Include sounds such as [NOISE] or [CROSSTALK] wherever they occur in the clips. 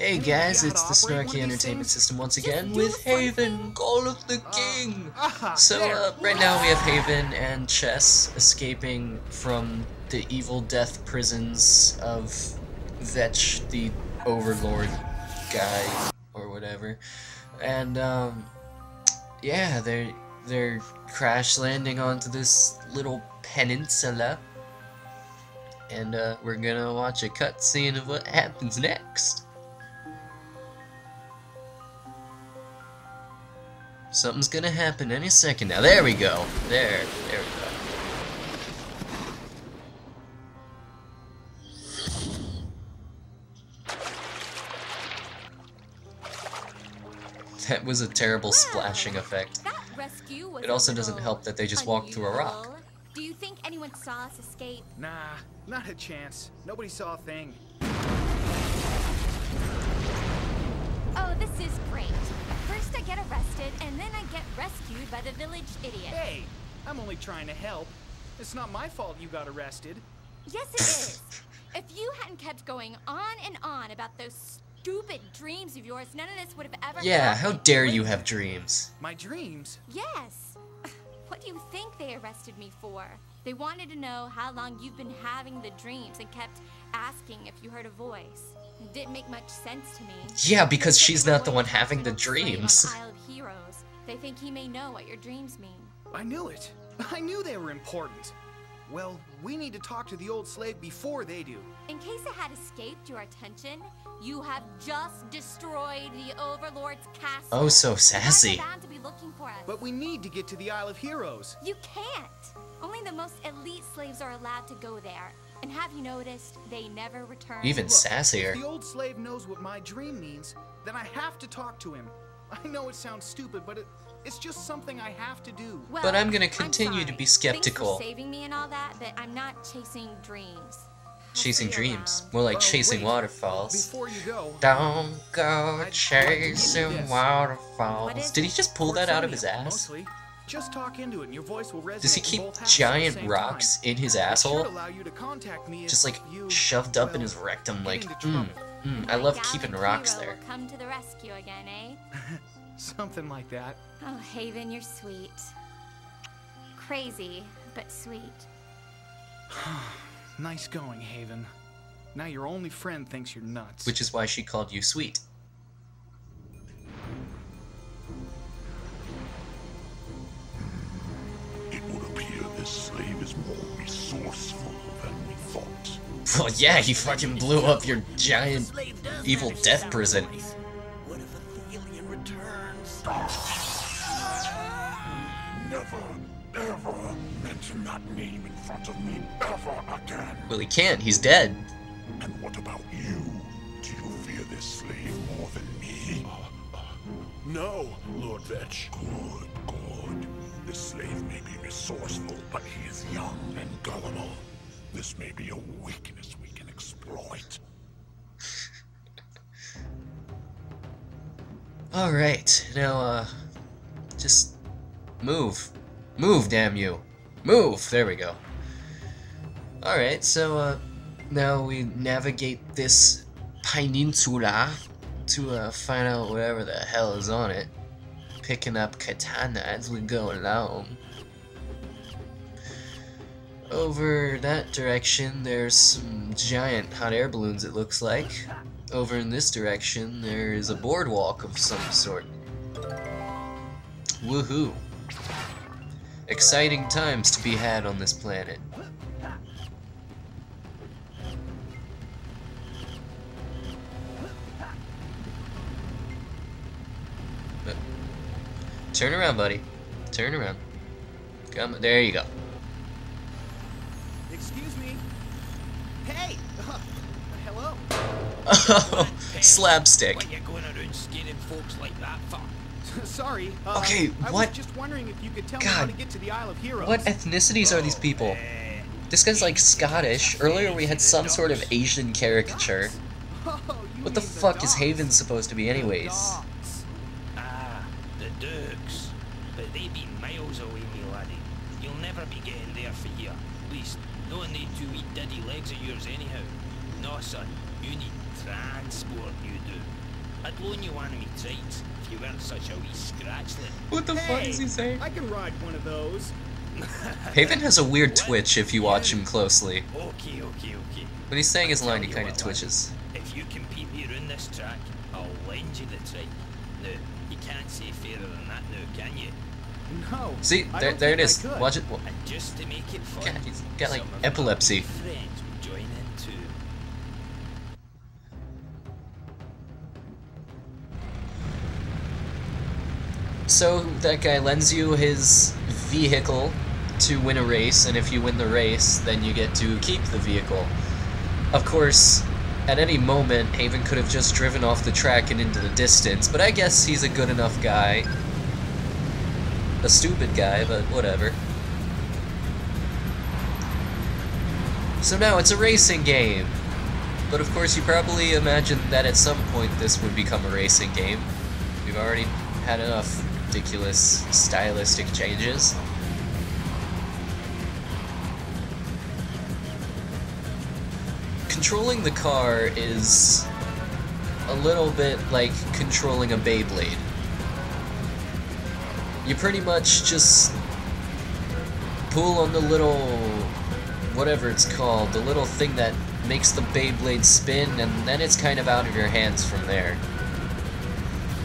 Hey guys, it's the Snarky Entertainment System once again with Haven, Call of the King! So, uh, right now we have Haven and Chess escaping from the evil death prisons of Vetch, the Overlord guy, or whatever. And, um, yeah, they're, they're crash landing onto this little peninsula. And, uh, we're gonna watch a cutscene of what happens next. Something's gonna happen any second now. There we go. There. There we go. That was a terrible splashing effect. It also doesn't help that they just walked through a rock. Do you think anyone saw us escape? Nah, not a chance. Nobody saw a thing. Arrested, and then I get rescued by the village idiot. Hey, I'm only trying to help. It's not my fault you got arrested. Yes, it is. if you hadn't kept going on and on about those stupid dreams of yours, none of this would have ever Yeah, how dare you have dreams? My dreams? Yes. [LAUGHS] What do you think they arrested me for? They wanted to know how long you've been having the dreams and kept asking if you heard a voice. It didn't make much sense to me. Yeah, because They she's not the one having the an on dreams. Isle of Heroes. They think he may know what your dreams mean. I knew it. [LAUGHS] I knew they were important. Well, we need to talk to the old slave before they do. In case it had escaped your attention, you have just destroyed the Overlord's castle. Oh, so sassy. to be looking for us. But we need to get to the Isle of Heroes. You can't. Only the most elite slaves are allowed to go there. And have you noticed they never return? Even Look, sassier. If the old slave knows what my dream means, then I have to talk to him. I know it sounds stupid, but it, it's just something I have to do. Well, But I'm gonna continue to be skeptical. Thanks for saving me and all that, but I'm not chasing dreams. Chasing dreams. around. More like Oh, chasing wait. waterfalls. Before you go, Don't go I'd like to chasing give you this. What waterfalls. Did he just pull that out of his ass? Mostly. Just talk into it and your voice will resonate Does he keep both houses at the giant rocks time. in his asshole? allow you to contact me Just like you, shoved up in his rectum, like, mm, mm. I love keeping rocks there. come to the rescue again, eh? [LAUGHS] Something like that. Oh, Haven, you're sweet. Crazy, but sweet. [SIGHS] Nice going, Haven. Now your only friend thinks you're nuts. Which is why she called you sweet. Is more resourceful than we thought. Well, yeah, he fucking blew up your giant evil death prison. What if Athelian returns? Never, ever mention that name in front of me ever again. Well, he can't. He's dead. And what about you? Do you fear this slave more than me? No, Lord Vetch. Good, good. This slave may be resourceful, but he is young and gullible. This may be a weakness we can exploit. Alright, now, uh, just move. Move, damn you. Move! There we go. Alright, so, uh, now we navigate this peninsula to, uh, find out whatever the hell is on it. Picking up katana as we go along. Over that direction, there's some giant hot air balloons, it looks like. Over in this direction, there is a boardwalk of some sort. Woohoo! Exciting times to be had on this planet. Turn around, buddy. Turn around. Come, there you go. Excuse me. Hey! [LAUGHS] hello. Oh, slapstick. What you going around scaring folks like that for? [LAUGHS] Sorry. Uh, Okay, I what- was just wondering if you could tell me how God. to get to the Isle of Heroes. What ethnicities are these people? This guy's like Scottish. Earlier we had some sort of Asian caricature. [LAUGHS] Oh, What the fuck is. Haven supposed to be anyways? Dogs. Dukes. But they be miles away, me laddie. You'll never be getting there for here. At least, knowing they two wee diddy legs of yours anyhow. No, son. You need transport, you do. I'd loan you one of me trikes if you weren't such a wee scratchlet. What the fuck is he saying? I can ride one of those. [LAUGHS] Haven has a weird twitch if you watch him closely. Okay, okay, okay. When he's saying his line, he kind of twitches. If you compete me around this track, I'll lend you the trike. Now, you can't say fairer than that now, can you? No. See, there, don't there it think I is. could. Watch it. Wa- And just to make it fun, God, he's got, like, some epilepsy. my friends will join in too. So that guy lends you his vehicle to win a race, and if you win the race, then you get to keep the vehicle. Of course, at any moment, Haven could have just driven off the track and into the distance, but I guess he's a good enough guy. A stupid guy, but whatever. So now it's a racing game. But of course, you probably imagined that at some point this would become a racing game. We've already had enough ridiculous stylistic changes. Controlling the car is a little bit like controlling a Beyblade. You pretty much just pull on the little whatever it's called, the little thing that makes the Beyblade spin, and then it's kind of out of your hands from there.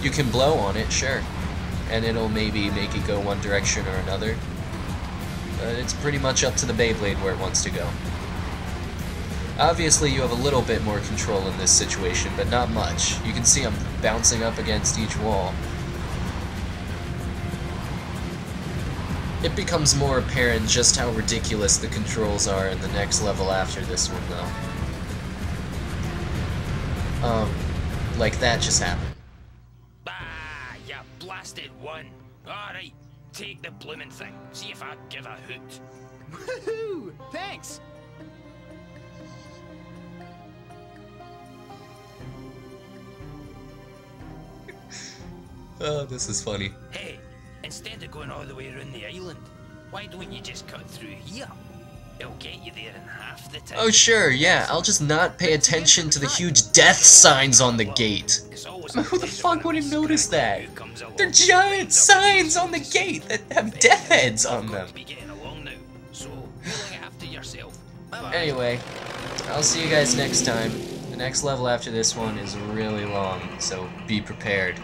You can blow on it, sure, and it'll maybe make it go one direction or another, but it's pretty much up to the Beyblade where it wants to go. Obviously, you have a little bit more control in this situation, but not much. You can see I'm bouncing up against each wall. It becomes more apparent just how ridiculous the controls are in the next level after this one, though. Um, like that just happened. Ah, you blasted one. Alright, take the bloomin' thing. See if I give a hoot. Woohoo! Thanks. Oh, this is funny. Hey, instead of going all the way around the island, why don't you just cut through here? It'll get you there in half the time. Oh, sure, yeah, I'll just not pay attention to the huge death signs on the gate. It's always [LAUGHS] Who the fuck would have noticed that? They're giant signs on the gate that have death heads on them. Be getting along now, so look [SIGHS] after yourself. Bye-bye. Anyway, I'll see you guys next time. The next level after this one is really long, so be prepared.